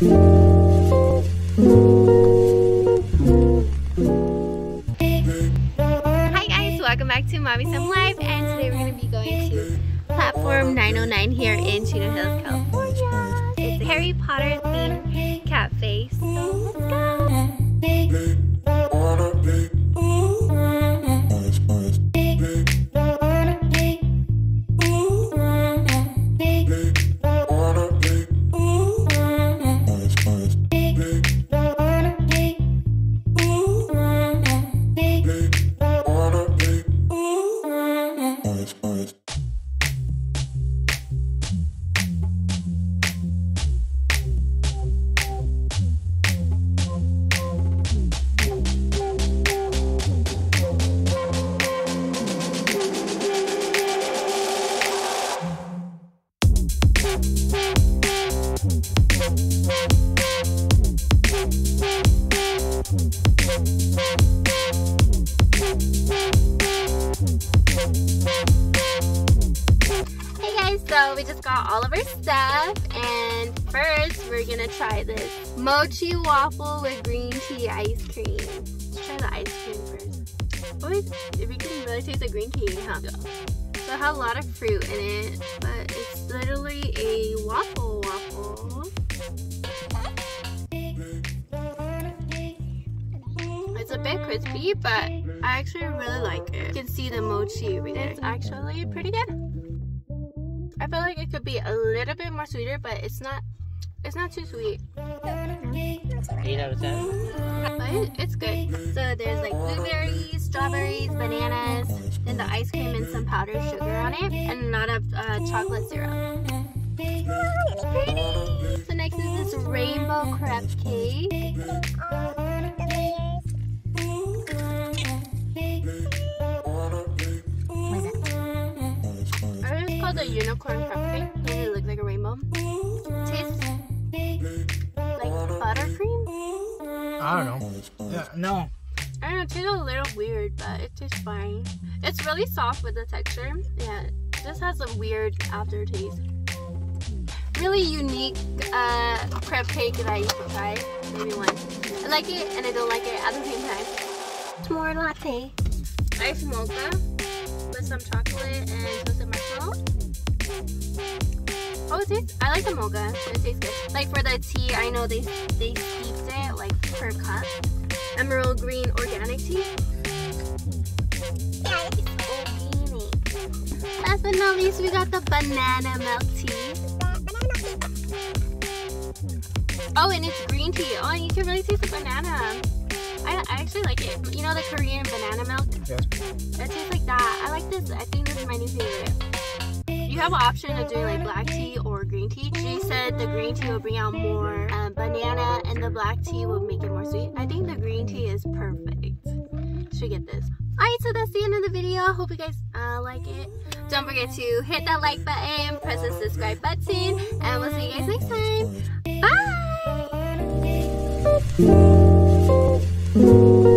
Hi guys, welcome back to Mommy Sam Life and today we're going to be going to platform 909 here in Chino Hills, California. It's Harry Potter themed so we just got all of our stuff and first we're gonna try this mochi waffle with green tea ice cream. Let's try the ice cream first. Oh, if you can really taste the green tea, huh? So it has a lot of fruit in it, but it's literally a waffle waffle. It's a bit crispy, but I actually really like it. You can see the mochi over there. It's actually pretty good. I feel like it could be a little bit more sweeter, but it's not. It's not too sweet. Eight out of ten. But it- it's good. So there's like blueberries, strawberries, bananas, and the ice cream and some powdered sugar on it, and a lot of uh, chocolate syrup. It's pretty. So next is this rainbow crepe cake. Called the unicorn crepe cake because it looks like a rainbow. Tastes like buttercream. I don't know. Yeah, no. I don't know, it tastes a little weird, but it tastes fine. It's really soft with the texture. Yeah, it just has a weird aftertaste. Really unique uh, crepe cake that I used to try. Maybe once. I like it and I don't like it at the same time. S'mores latte. Ice mocha with some chocolate and toasted marshmallow. Oh, it tastes, I like the mocha. It tastes good. Like for the tea, I know they they steeped it like per cup emerald green organic tea. Last but not least, we got the banana milk tea. Oh, and it's green tea. Oh, and you can really taste the banana. I, I actually like it. You know the Korean banana milk? Yes. It tastes like that. I like this. I think this is my new favorite. Have an option of doing like black tea or green tea. She said the green tea will bring out more um, banana and the black tea will make it more sweet. I think the green tea is perfect. Should get this. Alright, so that's the end of the video. I Hope you guys uh, like it. Don't forget to hit that like button, press the subscribe button, and we'll see you guys next time. Bye!